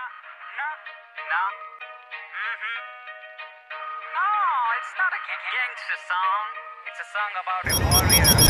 No, mm-hmm. mm-hmm. it's not a gangster song. It's a song about a warrior.